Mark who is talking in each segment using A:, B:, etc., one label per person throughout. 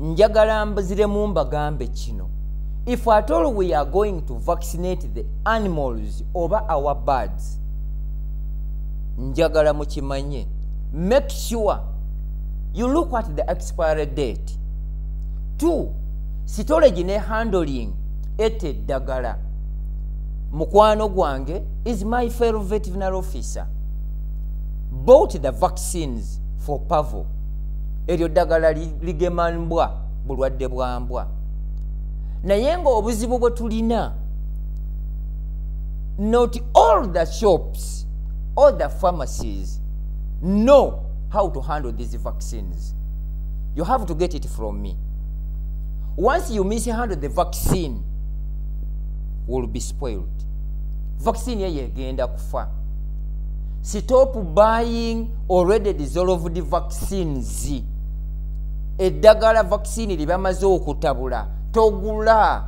A: njagala mbaziremu mbagambe kino. If at all we are going to vaccinate the animals oba our birds njagala mukimanye. Make sure you look at the expiry date. Two storage ne handling ete eddagala mukwano gwange is my fellow veterinary officer. Bought the vaccines for pavo eryo ddagala ligema mbwa bulwadde bwa mbwa. Naye ng'obuzibu bwe tulina not all the shops all the pharmacies know how to handle these vaccines. You have to get it from me. Once you mishandle the vaccine will be spoiled. Vaccine yeyo egenda kufa. Stop buying already dissolved vaccines eddagala vaccine lyebamaze okutabula togula.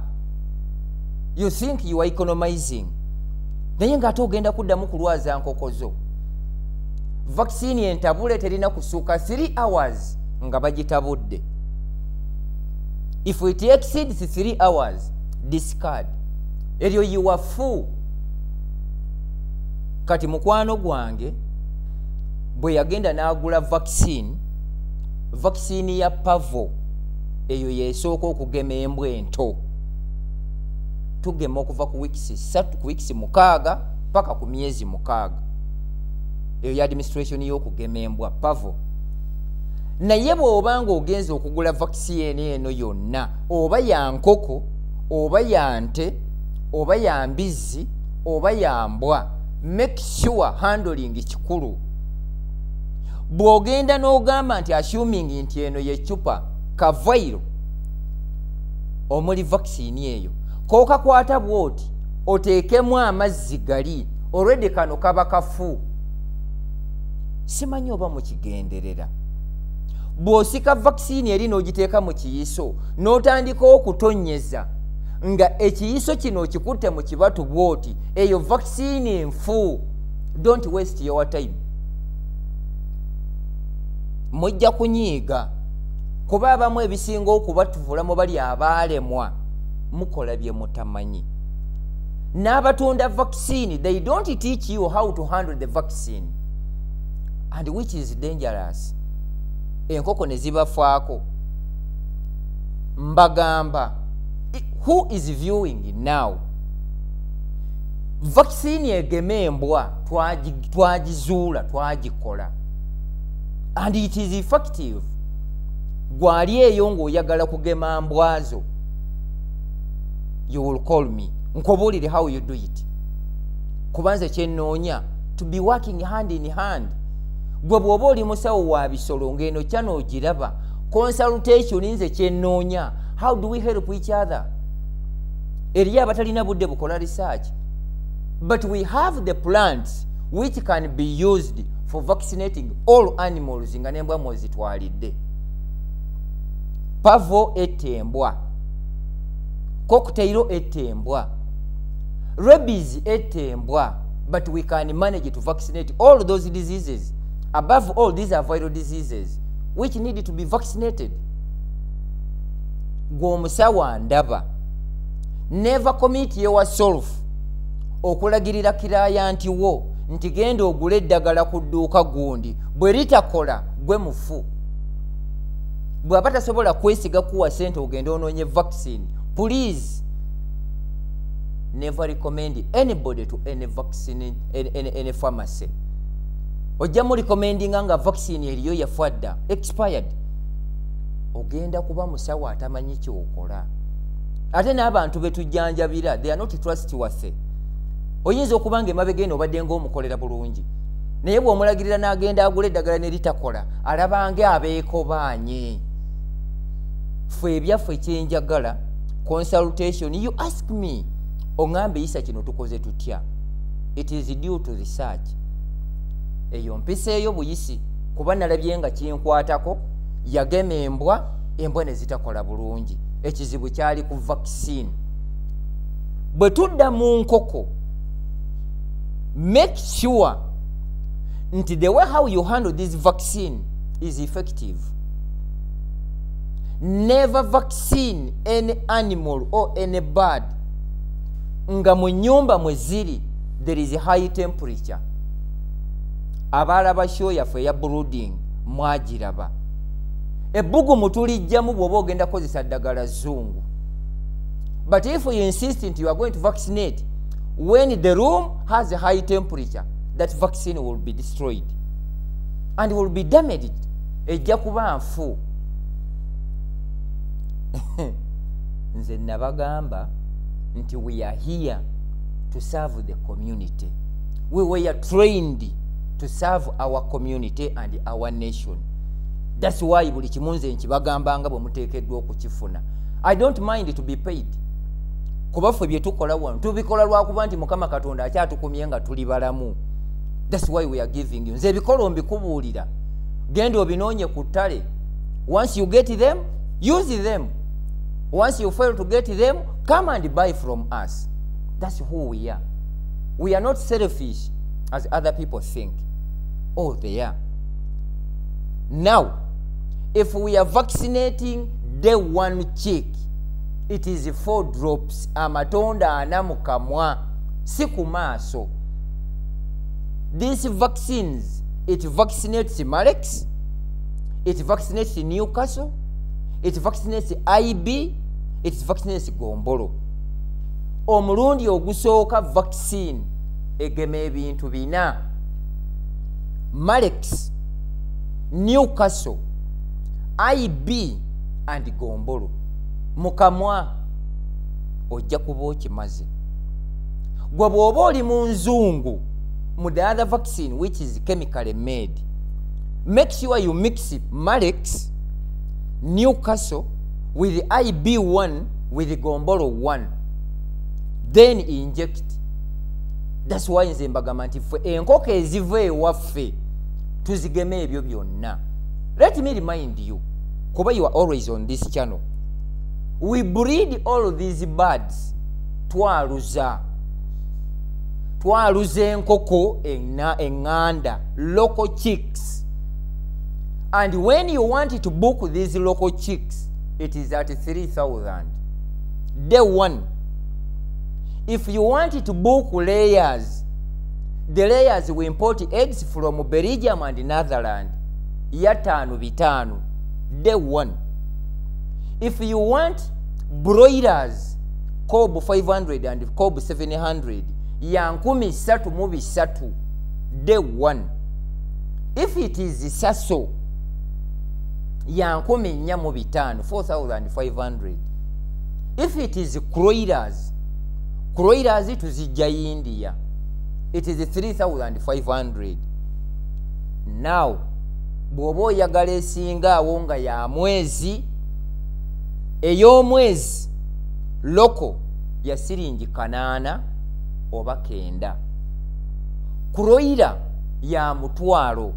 A: You think you are economizing. Naye ngaate ogenda kuddamu kulwaza nkoko zo. Vaccine entabule terina kusuuka 3 hours nga bagitabudde. If it exceeds 3 hours discard. Eryo yiwafu kati mukwano gwange bwe yagenda n'agula vaccine vaccine ya pavo. Eyo yesooka okugema embwa ento. Tugema okuva ku weeks satu ku weeks mukaaga paka ku myezi mukaaga. Eyo ya administration y'okugema embwa pavo. Naye bw'obanga ogenza okugula vaccine eno yonna oba ya nkoko oba ya nte oba ya mbizzi oba ya mbwa make sure handling kikulu bw'ogenda n'ogamba nti assuming nti eno yecupa kavairo omuli vaccine eyo kookakwata bwoti oteekemu amazzi gali olwedde kano kaba kafu. Simanyi oba mukigenderera. Bw'osika vaccine eri n'ogiteeka mu kiyiso n'otandika okutonyeza nga ekiyiso kino okikutte mu kibatu bwoti eyo vaccine enfu. Don't waste your time mujja kunyiiga. Kuba abamu ebisinga okubatuvulamu bali abaalemwa mukola bye mutamanyi. N'abatunda vaccine they don't teach you how to handle the vaccine. And which is dangerous? Enkoko ne zibafaako. Mbagamba who is viewing now? Vaccine egema embwa twagizuula twagikola and it is effective. Gwali eyo ng'oyagala kugema mbwazo. You will call me. Nkobuulire how you do it. Kubanze kyenoonya to be working hand in hand. Gwe bw'oba oli musawo wa bisolo ng'eno kya n'ogiraba. Consultation nze kyenoonya how do we help each other? Eriyo abatalina budde bukola research. But we have the plants which can be used for vaccinating all animals nga nembwa mwezitwalidde pavo etembwa cocktailo etembwa rabies etembwa but we can manage to vaccinate all those diseases. Above all these are viral diseases which need to be vaccinated. Gwe omusawo ndaba never commit yourself okulagirira kiraaya ntiwo nti genda ogula eddagala ku dduuka gundi. Bwe litakola gwe mufu. Bw'aba tasobola kwesiga kuwa sente ogenda onoonye vaccine please never recommend anybody to any vaccine any, any, any pharmacy. Ojja mu recommendinga nga vaccine eriyo yafa dda expired. Ogenda kuba musawo atamanyi kyokola. Ate n'abantu betujjanjabira they are not trustworthy oyinza okuba nga emabega eno obadde ngaomukolera bulungi naye bw'omulagirira n'agenda agula eddagala ne litakola alabange abeekobaanye fe ebyaffe kyenjagala consultation you ask me oŋambe eyisa kino tukoze tutya? It is due to research. Eyo mpiseeyo buyisi kuba nalabye nga kinkwatako yagema embwa embwa ne zitakola bulungi. Ekizibu kyali ku vaccine. Bwe tudda mu nkoko make sure nti the way how you handle this vaccine is effective. Never vaccine any animal or any bird. Nga mu nyumba mwe ziri there is high temperature. Abaalaba sho yaffe eya brooding mwagiraba. Ebbugumu tulijjamu bw'oba ogenda kukozesa ddagala zungu. But if you insist nti you are going to vaccinate when the room has a high temperature that vaccine will be destroyed and will be damaged. Ejja kuba nfu. Nze nabagamba nti we are here to serve the community. We were trained to serve our community and our nation. Thats why buli kimu nze nkibagambanga bwe muteekeddwa okukifuna. I don't mind to be paid kuba ffe byetukola wano tubikola lwakuba nti mukama katonda akyatukumye nga tuli balamu. Thats why we are giving you. Nze ebikolo mbikubuulira. Genda obinoonye ku ttale. Once you get them use them. Once you fail to get them come and buy from us. Thats who we are. We are not selfish as other people think. Oh they are. Now if we are vaccinating the one chick it is four drops. Amatonda ana mu kamwa. Si ku maaso. These vaccines it vaccinates malex it vaccinates newcastle. It vaccinates ib it vaccinates gombolo. Omulundi ogusooka vaccine egema ebintu bina. Malex newcastle ib and gombolo mukamwa ojja kuba okimaze. Gwe bw'oba oli mu nzungu mu the other vaccine which is chemically made make sure you mix malex newcastle with ib1 with gombolo 1 then inject. Thats why nze mbagamba nti ffe enkoko eziva ewaffe tuzigema ebyo byonna. Let me remind you kuba you are always on this channel we breed all these birds. Twaluza. Twaluza enkoko eŋŋanda local chicks. And when you want to book these local chicks it is at 3000 day one. If you want to book layers the layers we import eggs from belgium and netherland yataano bitaano day one if you want broilers cob 500 and cob 700 ya nkumi ssatu mu bisatu day one. If it is saso ya nkumi nnya mu bitaano 4500 if it is croilers croilers tuzijja india it is 3500 now bw'oba oyagala esingaawo nga ya mwezi ey'omwezi loko ya siringi kanaana oba kenda. Kuroira ya mutwalo.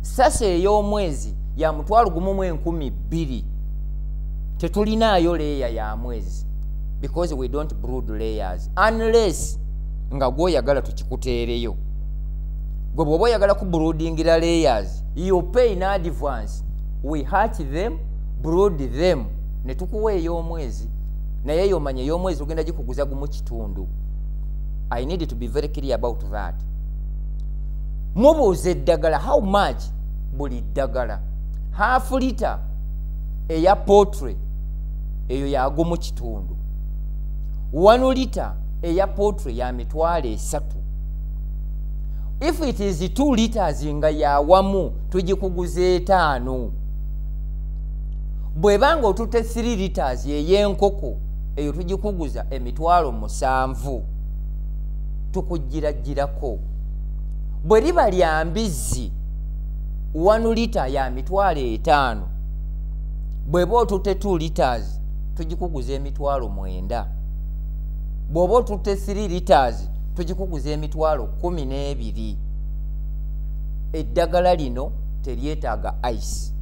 A: Sasa ey'omwezi ya mutwalo gumu mu enkumi bbiri tetulinaayo leeya ya mwezi because we don't brood layers unless nga gwoyagala tukikuteereyo. Gwe bw'oba oyagala kubroodingira layers you pay in advance we hatch them brood them ne tukuwa ey'omwezi naye yomanya ey'omwezi ogenda gikuguza gumu kitundu. I need to be very clear about that. Mubuuza eddagala how much buli ddagala? Half liter eya potre eyo yagumu kitundu. One liter eya potre ya mitwalo esatu. If it is two liters nga yawamu tugikuguza etaano bw'ebanga otute 3 liters ey'enkoko eyo tugikuguza emitwalo musanvu tukugiragirako bwe liba lya mbizzi 1 lita ya mitwalo etaano bw'eba otute 2 liters tugikuguza emitwalo mwenda. Bw'oba otute 3 liters tugikuguza emitwalo kumi n'ebiri. Eddagala lino teryetaaga ice.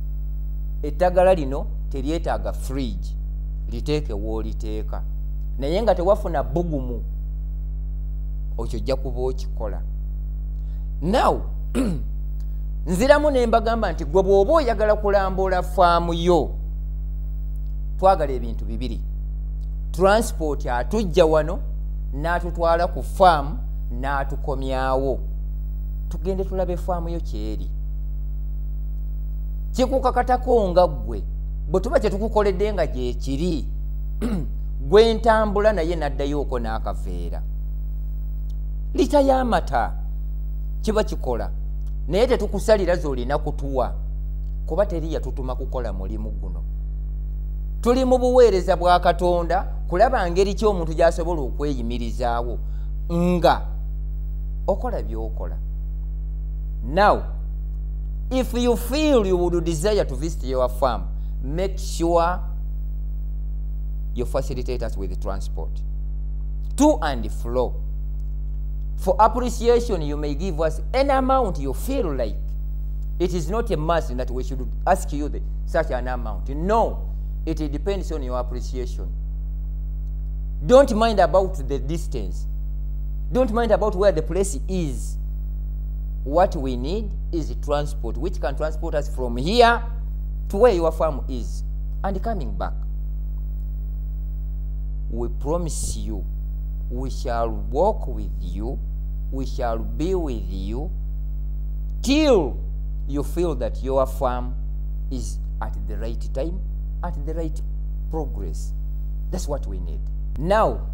A: Eddagala lino teryetaaga fridge liteeke wooliteeka naye nga tewafuna bugumu okyo ojja kuba okikola. Now nziramu ne mbagamba nti gwe bw'oba oyagala kulambula faamu yo twagala ebintu bibiri. Transport atujja wano n'atutwala ku faamu n'atukomyawo. Tugende tulabe faamu yo kyeri. Kikukakatako nga ggwe bwe tuba kyetukukoledde nga gyekiri gwentambula naye n'addayooko n'akaveera. Lita y'amata kiba kikola naye tetukusalira z'olina kutuwa kuba teri yatutuma kukola mulimu guno. Tuli mu buweereza bwa katonda kulaba ngeri ki omuntu gy'asobola okweyimirizaawo nga okola by'okola. Now if you feel you would desire to visit your farm make sure you facilitate us with the transport. To and fro. For appreciation you may give us any amount you feel like. It is not a must that we should ask you the, such an amount. No it depends on your appreciation. Don't mind about the distance. Don't mind about where the place is. What we need is transport which can transport us from here to where your farm is and coming back. We promise you we shall walk with you we shall be with you till you feel that your farm is at the right time at the right progress. That's what we need. Now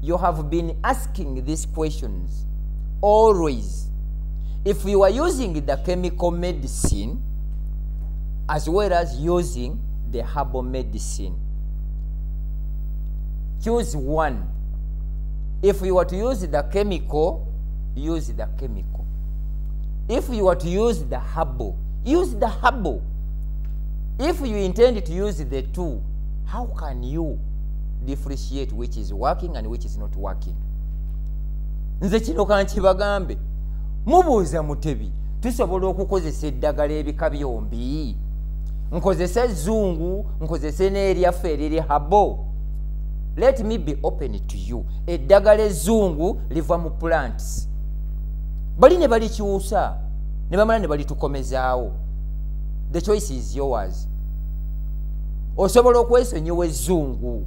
A: you have been asking these questions always. If you are using the chemical medicine as well as using the herbal medicine. Choose one. If you are to use the chemical use the chemical. If you are to use the herbal use the herbal. If you intend to use the two how can you differentiate which is working and which is not working? Nze kino kankibagambe mubuuza mutebi tusobola okukozesa eddagala ebika byombi nkozesa ezzungu nkozese n'eryaffe eriri habo. Let me be open to you. Eddagala ezzungu liva mu plants. Bali ne balikyusa ne bamala ne balitukomezaawo. The choice is yours. Osobola okwesonyiwa ezzungu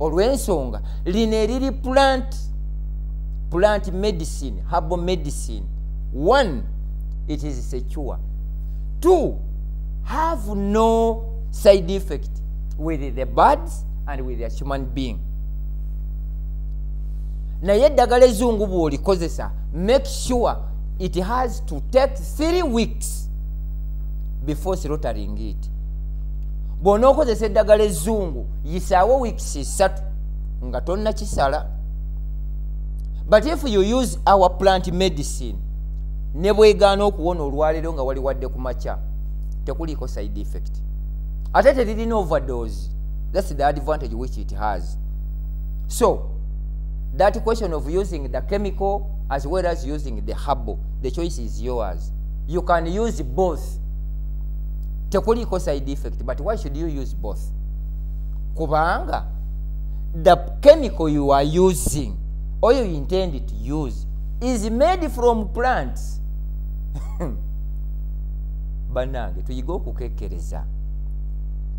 A: olw'ensonga. Lino eriri plant plant medicine harbal medicine. One it is secure. Two have no side effect with the birds and with the human being. Naye eddagala ezzungu bw'olikozesa make sure it has to take three weeks before slaughtering it. Bw'onookozesa eddagala ezzungu yisaawo wiikisi ssatu nga tonnakisala. But if you use our plant medicine ne bwegaana okuwona olwaleero nga wali wadde ku makya tekuliiko side effect. Ate teririna overdose. Thats the advantage which it has. So that question of using the chemical as well as using the harbal the choice is yours. You can use both. Tekuliiko side effect but why should you use both? Kubanga the chemical you are using or you intend to use is made from plants bannange tuyige okukekkereza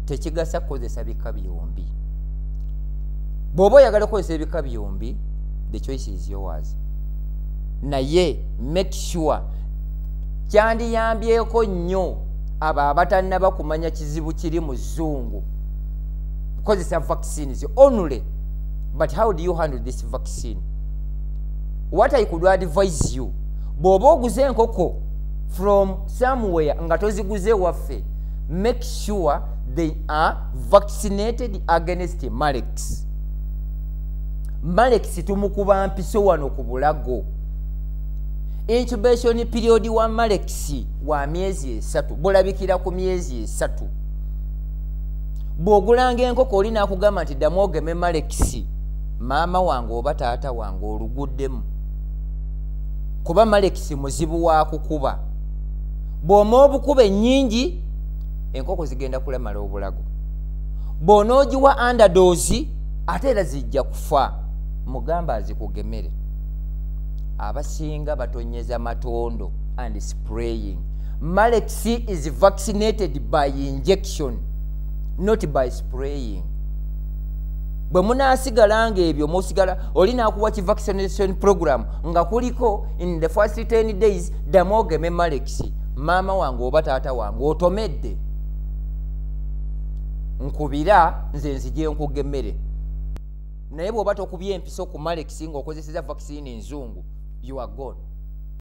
A: tekigasa kukozesa bika byombi. Bw'oba oyagala okukozesa ebika byombi the choice is yours. Naye make sure kyandiyambyeko nnyo abo abatannaba kumanya kizibu kiri mu zzungu kukozesa vaccines only but how do you handle this vaccine? What i could advise you bw'oba oguze enkoko from somewhere nga toziguze waffe make sure they are vaccinated against malex malex tumukuba mpiso wano ku bulago. Incubation period wa malex wa myezi esatu bulabikira ku myezi esatu. Bw'ogulanga enkoko oli nakugamba nti ddamu ogeme malex maama wange oba taata wange oluguddemu. Kuba malex muzibu wa kukuba bw'oma obukuba ennyingi enkoko zigenda kulemala obulago. Bw'onoogiwa andadozi ate era zijja kufa mugamba azikugemere. Abasinga batonyeza matondo and spraying. Malex is vaccinated by injection not by spraying. Bwe munasigala nga ebyo musigala oli nakuwa ki vaccination program nga kuliko in the first 10 days ddamu ogeme malex maama wange oba taata wange otomedde nkubira nze nzije nkuga emmere. Naye bw'oba tokubya empiso ku malex ng'okozeseza vaccine enzungu you are gone